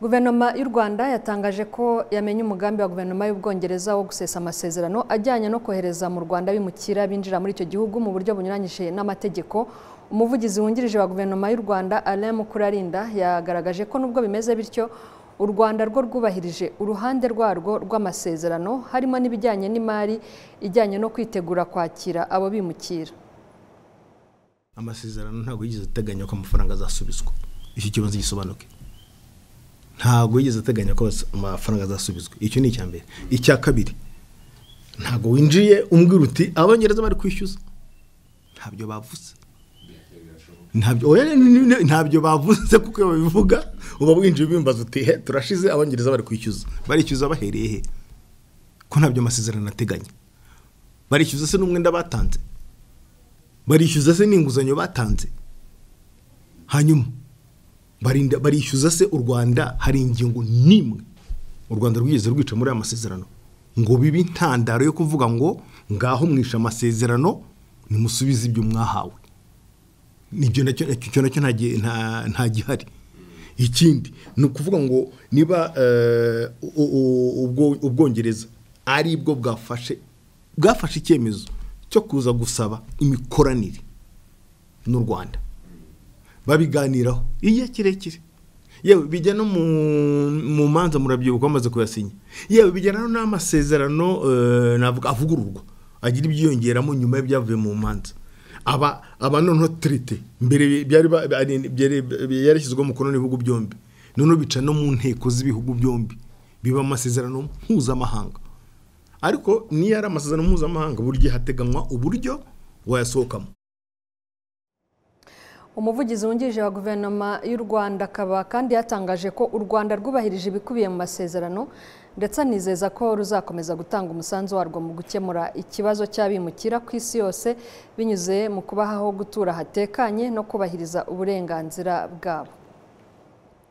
guverinoma y'u rwanda yatangaje ko yamenye umugambi wa guverinoma y'ubwongereza wo gusesa amasezerano ajyanye no kohereza mu rwanda bimukira binjira muri icyo gihugu mu buryo bunyuranyije n'amategeko. Umuvugizi wungirije wa guverinoma y'u rwanda alain mukurarinda yagaragaje ko nubwo bimeze bityo u rwanda rwo rwubahirije uruhande rwarwo rw'amasezerano harimo n'ibijyanye n'imari ijyanye no kwitegura kwakira abo bimukira. Amasezerano ntabwo yigeze ateganya ko amafaranga azasubizwa. Iki kibazo gisobanuke. Ntabwo yigeze ateganya ko amafaranga azasubizwa. Icyo ni icya mbere. Icya kabiri ntabwo winjiye umbwira uti abongereza bari kwishyuza. Ntabyo bavuze. Ntabyo bavuze kuko iyo babivuga uba winjiye ubimbaza uti he turashize abongereza bari kwishyuza. Barishyuza bahereye he? Ko ntabyo amasezerano ateganya. Barishyuza se n'umwenda batanze? Barishyuza se n'inguzanyo batanze? Hanyuma barishyuza se u rwanda hari ingingo n'imwe. U rwanda rwigeze rwica muri aya masezerano. Ngo bibe intandaro yo kuvuga ngo ngaho mwishe amasezerano nimusubize ibyo mwahawe. Nibyo na cyo na cyo nta gihari. Ikindi ni ukuvuga ngo niba ubwongereza ari bwo bwafashe bwafashe icyemezo cyo kuza gusaba imikoranire n'u rwanda. Babiganiraho. Igihe kirekire. Yewe bijya no mu manza murabyibuka bamaze kuyasinya. Yewe bijyana n'amasezerano navuga avugururwa agira ibyiyongeramo nyuma y'ibyavuye mu manza. Aba aba noneho tirite mbere yarashyizweho umukono n'ibihugu byombi. Noneho bica no mu nteko z'ibihugu byombi. Biba amasezerano mpuzamahanga. Ariko niyo ari amasezerano mpuzamahanga buri gihe hateganywa uburyo wayasohokamo. Umuvugizi wungirije wa guverinoma y'u rwanda akaba kandi yatangaje ko u rwanda rwubahirije ibikubiye mu masezerano ndetse anizeza ko ruzakomeza gutanga umusanzu warwo mu gukemura ikibazo cy'abimukira ku isi yose binyuze mu kubaha aho gutura hatekanye no kubahiriza uburenganzira bwabo.